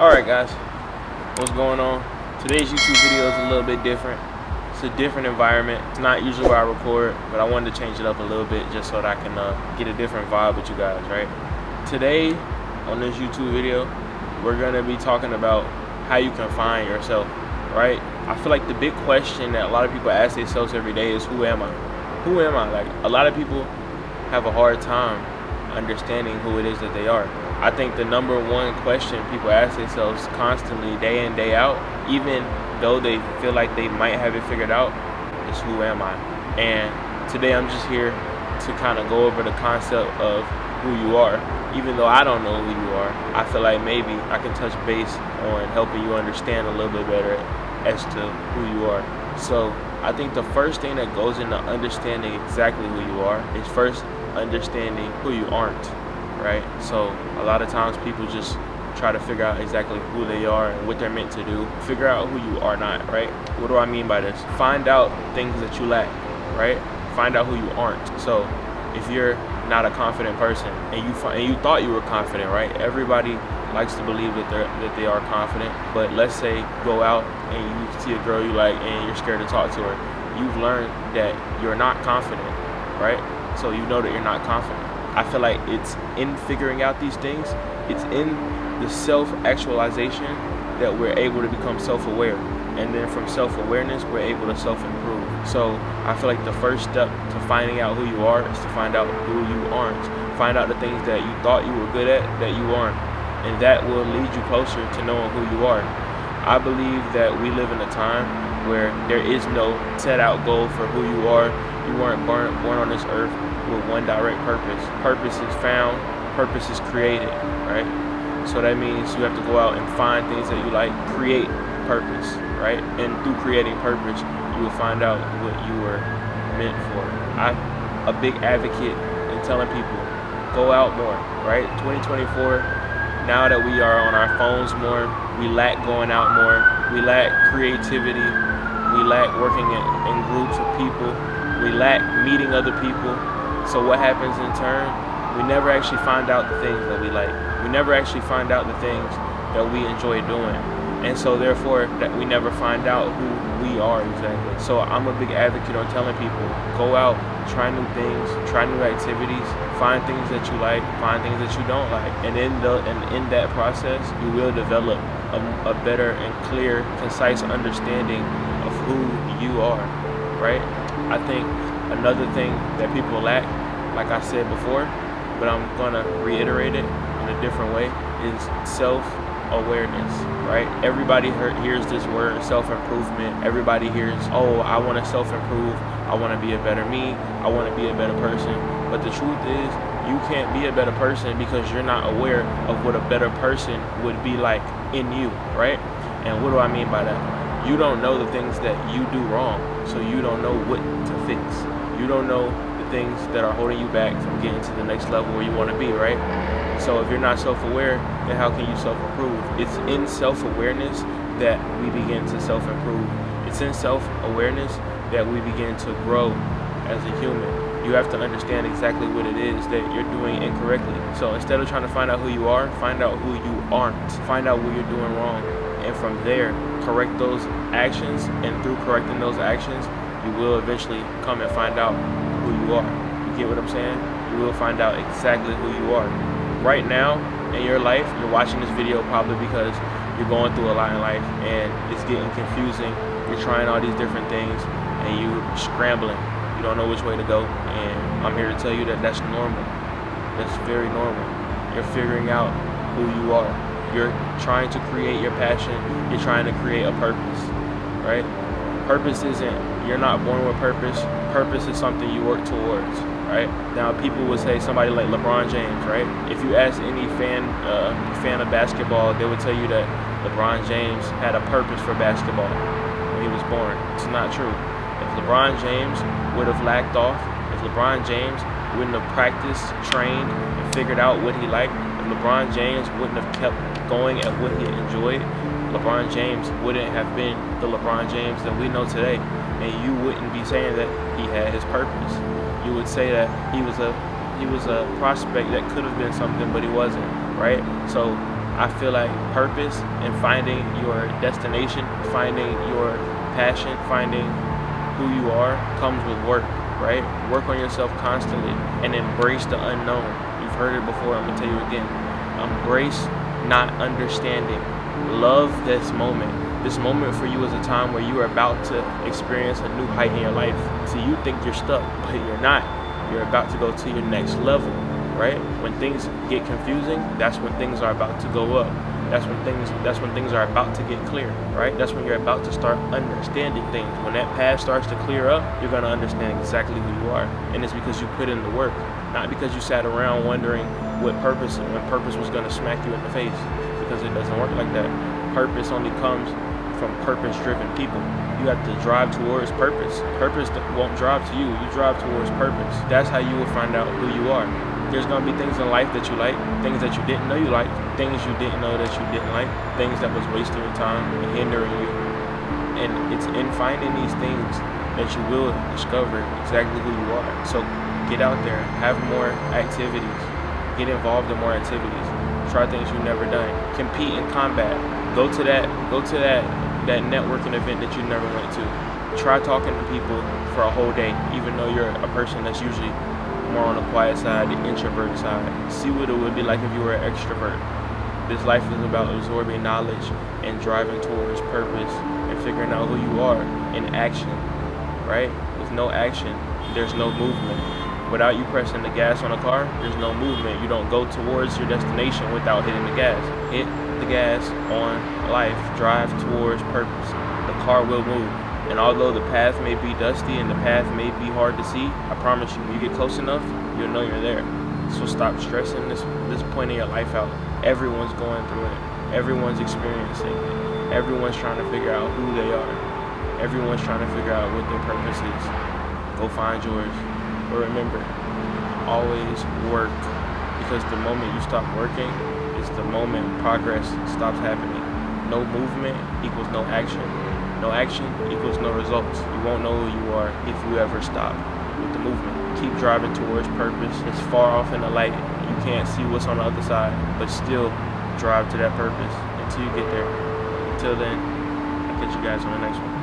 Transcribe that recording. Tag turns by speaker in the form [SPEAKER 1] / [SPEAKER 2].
[SPEAKER 1] Alright guys, what's going on? Today's YouTube video is a little bit different. It's a different environment. It's not usually where I record, but I wanted to change it up a little bit just so that I can uh, get a different vibe with you guys, right? Today, on this YouTube video, we're gonna be talking about how you can find yourself, right? I feel like the big question that a lot of people ask themselves every day is who am I? Who am I? Like a lot of people have a hard time understanding who it is that they are. I think the number one question people ask themselves constantly, day in, day out, even though they feel like they might have it figured out, is who am I? And today I'm just here to kind of go over the concept of who you are. Even though I don't know who you are, I feel like maybe I can touch base on helping you understand a little bit better as to who you are. So I think the first thing that goes into understanding exactly who you are is first understanding who you aren't right? So a lot of times people just try to figure out exactly who they are and what they're meant to do. Figure out who you are not, right? What do I mean by this? Find out things that you lack, right? Find out who you aren't. So if you're not a confident person and you and you thought you were confident, right? Everybody likes to believe that they're that they are confident, but let's say go out and you see a girl you like and you're scared to talk to her. You've learned that you're not confident, right? So you know that you're not confident I feel like it's in figuring out these things, it's in the self-actualization that we're able to become self-aware. And then from self-awareness, we're able to self-improve. So I feel like the first step to finding out who you are is to find out who you aren't. Find out the things that you thought you were good at that you aren't. And that will lead you closer to knowing who you are. I believe that we live in a time where there is no set out goal for who you are. You weren't born, born on this earth with one direct purpose. Purpose is found, purpose is created, right? So that means you have to go out and find things that you like, create purpose, right? And through creating purpose, you will find out what you were meant for. I'm a big advocate in telling people, go out more, right? 2024, now that we are on our phones more, we lack going out more, we lack creativity, we lack working in, in groups of people, we lack meeting other people, so what happens in turn? We never actually find out the things that we like. We never actually find out the things that we enjoy doing. And so therefore that we never find out who we are exactly. So I'm a big advocate on telling people, go out, try new things, try new activities, find things that you like, find things that you don't like. And in the and in that process, you will develop a, a better and clear, concise understanding who you are, right? I think another thing that people lack like I said before, but I'm gonna reiterate it in a different way, is self-awareness, right? Everybody hears this word, self-improvement. Everybody hears, oh, I wanna self-improve. I wanna be a better me. I wanna be a better person. But the truth is, you can't be a better person because you're not aware of what a better person would be like in you, right? And what do I mean by that? You don't know the things that you do wrong, so you don't know what to fix. You don't know the things that are holding you back from getting to the next level where you want to be, right? So if you're not self-aware, then how can you self-improve? It's in self-awareness that we begin to self-improve. It's in self-awareness that we begin to grow as a human. You have to understand exactly what it is that you're doing incorrectly. So instead of trying to find out who you are, find out who you aren't. Find out what you're doing wrong. And from there, correct those actions. And through correcting those actions, you will eventually come and find out who you are. You get what I'm saying? You will find out exactly who you are. Right now in your life, you're watching this video probably because you're going through a lot in life and it's getting confusing. You're trying all these different things and you're scrambling. You don't know which way to go. And I'm here to tell you that that's normal. That's very normal. You're figuring out who you are. You're trying to create your passion. You're trying to create a purpose, right? Purpose isn't, you're not born with purpose. Purpose is something you work towards, right? Now, people would say somebody like LeBron James, right? If you ask any fan, uh, fan of basketball, they would tell you that LeBron James had a purpose for basketball when he was born. It's not true. If LeBron James would have lacked off, if LeBron James wouldn't have practiced, trained, and figured out what he liked, LeBron James wouldn't have kept going at what he enjoyed, LeBron James wouldn't have been the LeBron James that we know today. And you wouldn't be saying that he had his purpose. You would say that he was a he was a prospect that could have been something, but he wasn't, right? So I feel like purpose and finding your destination, finding your passion, finding who you are comes with work, right? Work on yourself constantly and embrace the unknown. You've heard it before, I'm gonna tell you again. Um, Embrace not understanding. Love this moment. This moment for you is a time where you are about to experience a new height in your life. So you think you're stuck, but you're not. You're about to go to your next level right? When things get confusing, that's when things are about to go up. That's when things that's when things are about to get clear, right? That's when you're about to start understanding things. When that path starts to clear up, you're gonna understand exactly who you are. And it's because you put in the work, not because you sat around wondering what purpose when purpose was gonna smack you in the face. Because it doesn't work like that. Purpose only comes from purpose driven people. You have to drive towards purpose. Purpose won't drive to you, you drive towards purpose. That's how you will find out who you are. There's gonna be things in life that you like, things that you didn't know you liked, things you didn't know that you didn't like, things that was wasting your time and hindering you. And it's in finding these things that you will discover exactly who you are. So get out there, have more activities, get involved in more activities, try things you've never done, compete in combat, go to that, go to that that networking event that you never went to. Try talking to people for a whole day, even though you're a person that's usually more on the quiet side, the introvert side. See what it would be like if you were an extrovert. This life is about absorbing knowledge and driving towards purpose and figuring out who you are in action, right? With no action, there's no movement. Without you pressing the gas on a car, there's no movement. You don't go towards your destination without hitting the gas. Hit the gas on life, drive towards purpose. The car will move. And although the path may be dusty and the path may be hard to see, I promise you, when you get close enough, you'll know you're there. So stop stressing this this point in your life out. Everyone's going through it. Everyone's experiencing it. Everyone's trying to figure out who they are. Everyone's trying to figure out what their purpose is. Go find yours. But remember, always work. Because the moment you stop working is the moment progress stops happening. No movement equals no action. No action equals no results. You won't know who you are if you ever stop with the movement. Keep driving towards purpose. It's far off in the light. You can't see what's on the other side, but still drive to that purpose until you get there. Until then, I'll catch you guys on the next one.